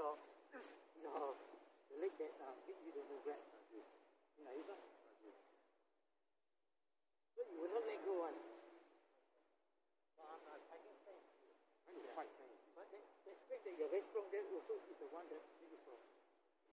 Your, your the leg that uh, you the move right. You know, it's not, so you will not let go one. But uh, I think Trying to fight. But that, that strength that you're very strong, that also is the one that